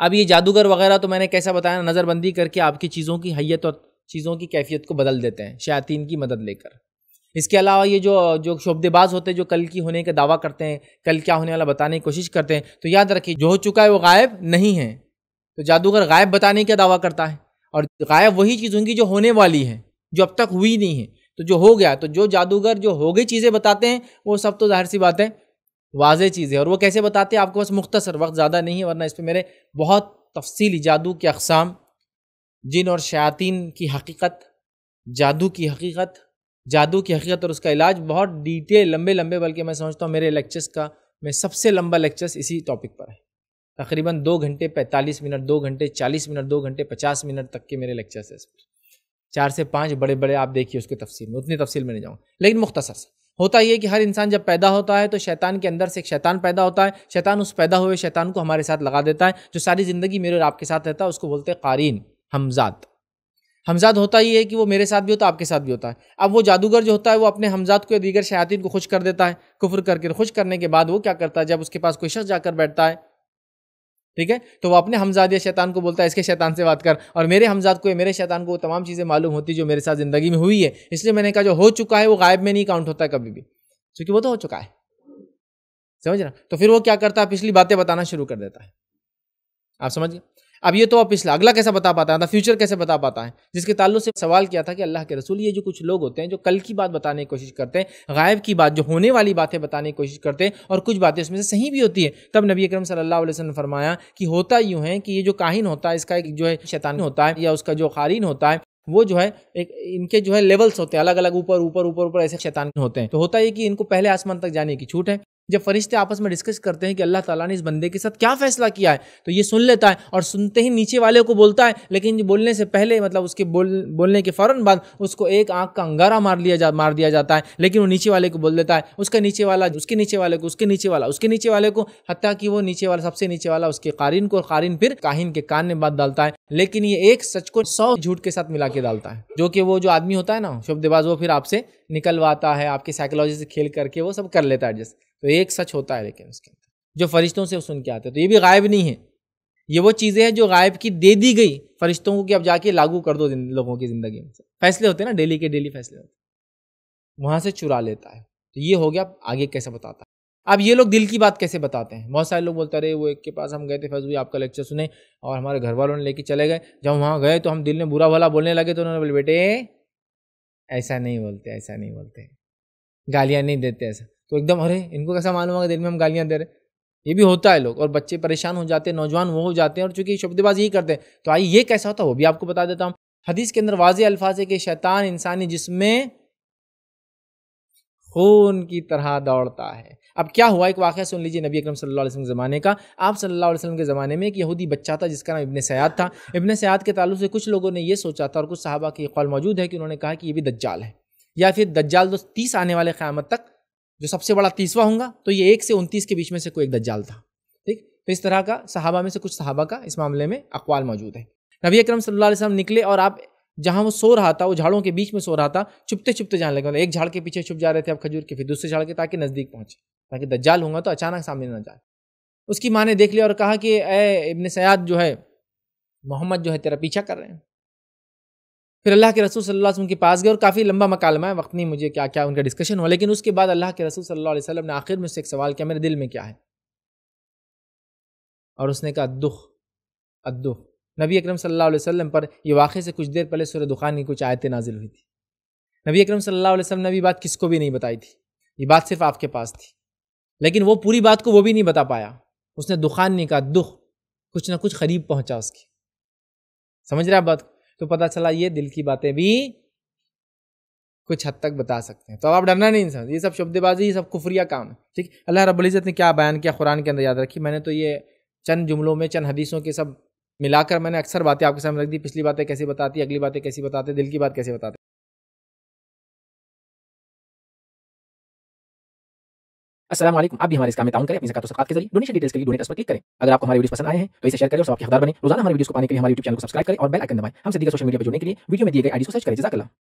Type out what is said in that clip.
अब ये जादूगर वगैरह तो मैंने कैसा बताया नज़रबंदी करके आपकी चीज़ों की हैत और चीज़ों की कैफियत को बदल देते हैं, शयातीन की मदद लेकर। इसके अलावा ये जो जो शोबदेबाज होते हैं, जो कल की होने का दावा करते हैं, कल क्या होने वाला बताने की कोशिश करते हैं तो याद रखिए, जो हो चुका है वो गायब नहीं है। तो जादूगर गायब बताने का दावा करता है, और गायब वही चीज़ होंगी जो होने वाली है, जो अब तक हुई नहीं है। तो जो हो गया तो जो जादूगर जो हो गई चीज़ें बताते हैं, वो सब तो ज़ाहिर सी बात है वाज चीज़ है। और वो कैसे बताते हैं? आपके पास मुख्तसर, वक्त ज़्यादा नहीं है, वरना इस पर मेरे बहुत तफसीली जादू के अकसाम, जिन और शयातीन की हकीकत, जादू की हकीकत, जादू की हकीकत और उसका इलाज बहुत डिटेल, लंबे लंबे, बल्कि मैं समझता हूँ मेरे लेक्चर्स का, मैं सबसे लंबा लेक्चर्स इसी टॉपिक पर है। तकरीबन दो घंटे पैंतालीस मिनट, दो घंटे चालीस मिनट, दो घंटे पचास मिनट तक के मेरे लेक्चर्स है इस पर। चार से पाँच बड़े बड़े आप देखिए उसके तफसील में, उतनी तफसील में नहीं जाऊँ लेकिन मुख्तसर से। होता यह कि हर इंसान जब पैदा होता है तो शैतान के अंदर से एक शैतान पैदा होता है। शैतान उस पैदा हुए शैतान को हमारे साथ लगा देता है, जो सारी ज़िंदगी मेरे और आपके साथ रहता है, उसको बोलते हैं कारीन, हमजाद। हमजाद होता ही है कि वो मेरे साथ भी होता है, आपके साथ भी होता है। अब वो जादूगर जो होता है, वो अपने हमजाद को दीगर शयातीन को खुश कर देता है। कुफर करके, खुश करने के बाद वो क्या करता है? जब उसके पास कोई शख्स जाकर बैठता है ठीक है? तो वो अपने हमजाद या शैतान को बोलता है, इसके शैतान से बात कर। और मेरे हमजाद को मेरे शैतान को वो तमाम चीज़ें मालूम होती जो मेरे साथ ज़िंदगी में हुई है। इसलिए मैंने कहा, जो हो चुका है वो गायब में नहीं काउंट होता कभी भी। क्योंकि वो तो हो चुका है। समझ रहा तो फिर वो क्या करता है? पिछली बातें बताना शुरू कर देता है। आप समझ गए अब ये तो आप पिछला अगला कैसे बता पाता है फ्यूचर कैसे बता पाता है? जिसके ताल्लुक से सवाल किया था कि अल्लाह के रसूल, ये जो कुछ लोग होते हैं, जो कल की बात बताने की कोशिश करते हैं, गायब की बात, जो होने वाली बातें बताने की कोशिश करते हैं, और कुछ बातें उसमें से सही भी होती है। तब नबी अक्रम वसल्लम ने फरमाया कि होता यूँ है कि ये जो काहिन होता है, इसका एक जो है शैतान होता है, या उसका जो खारिन होता है, वो जो है एक, इनके जो है लेवल्स होते हैं अलग अलग ऊपर ऊपर ऊपर ऊपर ऐसे शैतान होते हैं। तो होता है कि इनको पहले आसमान तक जाने की छूट है जब फरिश्ते आपस में डिस्कस करते हैं कि अल्लाह ताला ने इस बंदे के साथ क्या फैसला किया है तो ये सुन लेता है और सुनते ही नीचे वाले को बोलता है, लेकिन बोलने से पहले मतलब उसके बोल, बोलने के फ़ौरन बाद उसको एक आँख का अंगारा मार लिया जा, मार दिया जाता है, लेकिन वो नीचे वाले को बोल देता है, उसका नीचे वाला, उसके नीचे वाले को, उसके नीचे वाला, उसके नीचे वाले को, हत्या कि वो नीचे वाला, सबसे नीचे वाला, उसके कारिन को और कारिन फिर काहिन के कान में बात डालता है, लेकिन ये एक सच को सौ झूठ के साथ मिला के डालता है, जो कि वो जो आदमी होता है ना शब्दबाज वो फिर आपसे निकलवाता है, आपकी साइकोलॉजी से खेल करके वो सब कर लेता है एडजस्ट तो एक सच होता है लेकिन उसके अंदर, जो फरिश्तों से सुन के आते हैं। तो ये भी गायब नहीं है। ये वो चीज़ें हैं जो गायब की दे दी गई फरिश्तों को कि अब जाके लागू कर दो लोगों की ज़िंदगी में फैसले होते हैं ना, डेली के डेली फैसले होते वहाँ से चुरा लेता है। तो ये हो गया आगे कैसे बताता है? अब ये लोग दिल की बात कैसे बताते हैं? बहुत सारे लोग बोलते रहे वो एक के पास हम गए थे फैजू आपका लेक्चर सुने और हमारे घर वालों ने लेके चले गए। जब वहाँ गए तो हम दिल में बुरा भला बोलने लगे तो उन्होंने बोले, बेटे ऐसा नहीं बोलते, ऐसा नहीं बोलते। गालियाँ नहीं देते ऐसा। तो एकदम, अरे, इनको कैसा मालूम होगा, दिल में हम गालियाँ दे रहे ये भी होता है लोग, और बच्चे परेशान हो जाते हैं, नौजवान वो हो जाते हैं, और चूँकि शब्दबाज यही करते हैं। तो आइए, ये कैसा होता है, वो भी आपको बता देता हूँ। हदीस के अंदर वाज अल्फाज है कि, शैतान इंसानी जिसमें खून की तरह दौड़ता है। अब क्या हुआ? एक वाक़ सुन लीजिए नबी अकरम सल्लल्लाहु अलैहि वसल्लम के ज़माने का। आप सल्लल्लाहु अलैहि वसल्लम के ज़माने में एक यहूदी बच्चा था जिसका नाम इब्न सयाद था। इब्न सयाद के ताल्लुक से कुछ लोगों ने यह सोचा था और कुछ साहबा की कौल मौजूद है कि उन्होंने कहा कि ये भी दज्जाल है। या फिर दज्जाल तो तीस आने वाले क़्यामत तक, जो सबसे बड़ा तीसवा होगा तो ये एक से उनतीस के बीच में से कोई एक दज्जाल था। ठीक? तो इस तरह का सहाबा में से कुछ सहाबा का इस मामले में अकवाल मौजूद है। नबी अक्रम सल्लल्लाहु अलैहि वसल्लम निकले और आप जहाँ वो सो रहा था, वो झाड़ों के बीच में सो रहा था चुपते चुपते जाने लगे। एक झाड़ के पीछे छुप जा रहे थे अब खजूर के, फिर दूसरे झाड़ के ताकि नज़दीक पहुँचे, ताकि दज्जाल होगा तो अचानक सामने ना जाए। उसकी माँ ने देख लिया और कहा कि, ए, इब्न सयाद जो है, मोहम्मद जो है, तेरा पीछा कर रहे हैं। फिर अल्लाह के रसूल सल्लल्लाहु अलैहि वसल्लम के पास गए और काफ़ी लंबा मकालमा है, वक्त नहीं मुझे क्या क्या उनका डिस्कशन हुआ, लेकिन उसके बाद अल्लाह के रसूल सल्लल्लाहु अलैहि वसल्लम ने आखिर में उससे एक सवाल किया, मेरे दिल में क्या है? और उसने कहा, दुख, अद्दुख। नबी अकरम सल्लल्लाहु अलैहि वसल्लम पर यह वाक़े से कुछ देर पहले सूर्य दुखान की कुछ आयतें नाजिल हुई थी। नबी अकरम सल्लल्लाहु अलैहि वसल्लम ने भी बात किसको भी नहीं बताई थी। ये बात सिर्फ़ आपके पास थी। लेकिन वो पूरी बात को वो भी नहीं बता पाया। उसने दुखान नहीं कहा, दुख, कुछ ना कुछ करीब पहुँचा उसकी। समझ रहे आप बात? तो पता चला ये दिल की बातें भी कुछ हद तक बता सकते हैं। तो आप डरना नहीं इंसान ये सब शब्दबाजी, ये सब कुफरिया काम है, ठीक? अल्लाह रब्बुल इज़्ज़त ने क्या बयान किया? कुरान के अंदर याद रखी? मैंने तो ये चंद जुमलों में, चंद हदीसों के सब मिलाकर मैंने अक्सर बातें आपके सामने रख दी। पिछली बातें कैसी बताती, अगली बातें कैसी बताते, दिल की बात कैसे बताते? असलम आप भी हमारे इस काम में ताउन करें, अपनी ज़कात सबका के ज़रिए। डोनेशन डिटेल्स के लिए डोनेट पर क्लिक करें। अगर आपको हमारे वीडियो पसंद आए हैं तो इसे शेयर करें और सबके हकदार बने। रोज़ाना हमारे वीडियो को पाने के लिए हमारे यूट्यूब चैनल को सब्सक्राइब करें और बेल आइकन दबाएँ। हम सीधे सोशल मीडिया पर जुड़ने के लिए वीडियो में दिए गए आईडी को सर्च करें। जजाकल्लाह